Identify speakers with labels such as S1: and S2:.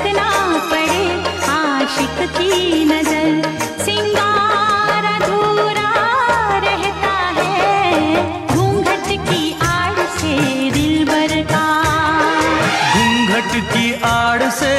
S1: झुकना पड़े आशिक की नज़र। सिंगार अधूरा रहता है। घूंघट की
S2: आड़ से